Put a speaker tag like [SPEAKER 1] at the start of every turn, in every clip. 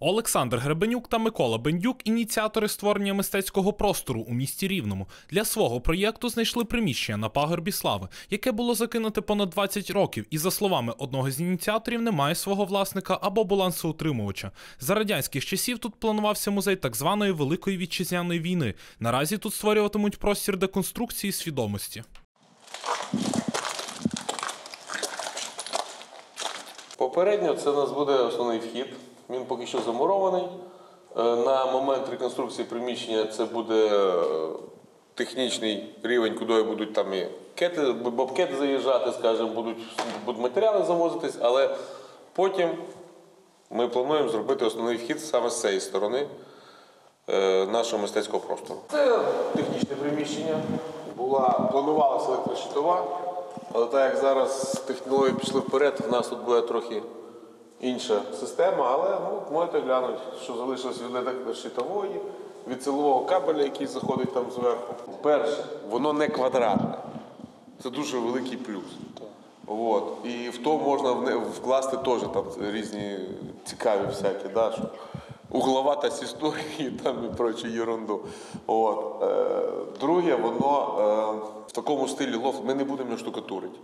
[SPEAKER 1] Олександр Гребенюк та Микола Бендюк ініціатори створення мистецького простору у місті Рівному. Для свого проєкту знайшли приміщення на пагорбі слави, яке було закинуте понад 20 років, і за словами одного з ініціаторів, немає свого власника або балансоутримувача. За радянських часів тут планувався музей так званої Великої вітчизняної війни. Наразі тут створюватимуть простір деконструкції свідомості.
[SPEAKER 2] Попередньо це у нас буде основний вхід. Він поки що замурований. Е, На момент реконструкції приміщення це буде е, технічний рівень, куди будуть там і кети, бобкети заїжджати, скажімо, будуть, будуть матеріали завозитись, але потім ми плануємо зробити основний вхід саме з цієї сторони е, нашого мистецького простору. Це технічне приміщення. Була, планувалася електрощитова, але так як зараз технології пішли вперед, в нас тут буде трохи інша система, але ну, можете глянути, що залишилось від електрощитової, від силового кабеля, який заходить там зверху. Перше, воно не квадратне. Це дуже великий плюс. От. І в то можна вкласти теж там різні цікаві всякі, да, що угловатость історії там і прочу ерунду. От. Е, друге, воно е, в такому стилі лофт ми не будемо його штукатурити.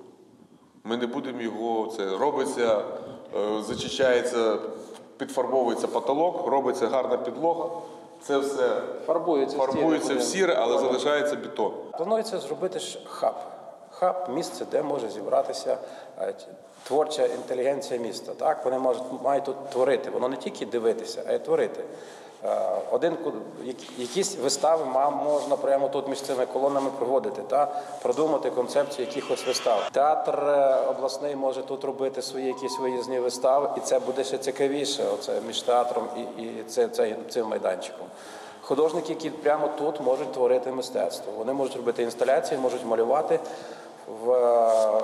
[SPEAKER 2] Ми не будемо його, це робиться, зачищається, підфарбовується потолок, робиться гарна підлога. Це все
[SPEAKER 3] Фарбується
[SPEAKER 2] фарбується в сіре, але залишається бетон.
[SPEAKER 3] Планується зробити ж хаб. Хаб місце, де може зібратися е, творча інтелігенція міста. Так? Вони можуть, мають тут творити. Воно не тільки дивитися, а й творити. Е, Один, якісь вистави можна прямо тут між цими колонами проводити, та? продумати концепцію якихось вистав. Театр е, обласний може тут робити свої якісь виїзні вистави, і це буде ще цікавіше. Оце між театром і, і це, це, цим майданчиком. Художники, які прямо тут можуть творити мистецтво. Вони можуть робити інсталяції, можуть малювати, в, е,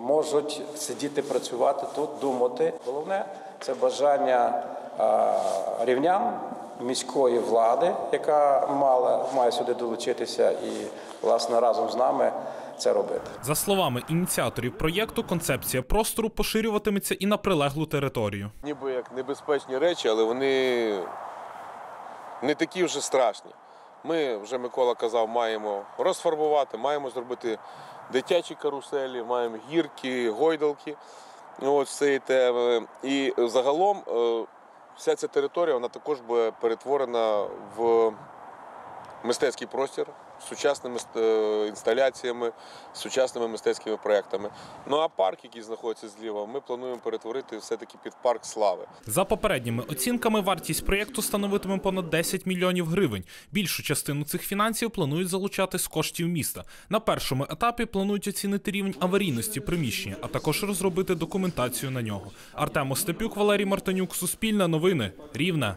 [SPEAKER 3] можуть сидіти, працювати тут, думати. Головне це бажання е, рівнян, міської влади, яка мала, має сюди долучитися і, власне, разом з нами це робити.
[SPEAKER 1] За словами ініціаторів проєкту, концепція простору поширюватиметься і на прилеглу територію.
[SPEAKER 2] ніби як небезпечні речі, але вони не такі вже страшні. Ми, вже Микола казав, маємо розфарбувати, маємо зробити дитячі каруселі, маємо гірки, гойдалки от, цієї теми. І загалом е, вся ця територія вона також буде перетворена в мистецький простір з сучасними е, інсталяціями, з сучасними мистецькими проектами. Ну а парк, який знаходиться зліва, ми плануємо перетворити все-таки під парк слави.
[SPEAKER 1] За попередніми оцінками, вартість проєкту становитиме понад 10 мільйонів гривень. Більшу частину цих фінансів планують залучати з коштів міста. На першому етапі планують оцінити рівень аварійності приміщення, а також розробити документацію на нього. Артем Остапюк, Валерій Мартинюк, Суспільне новини, Рівне.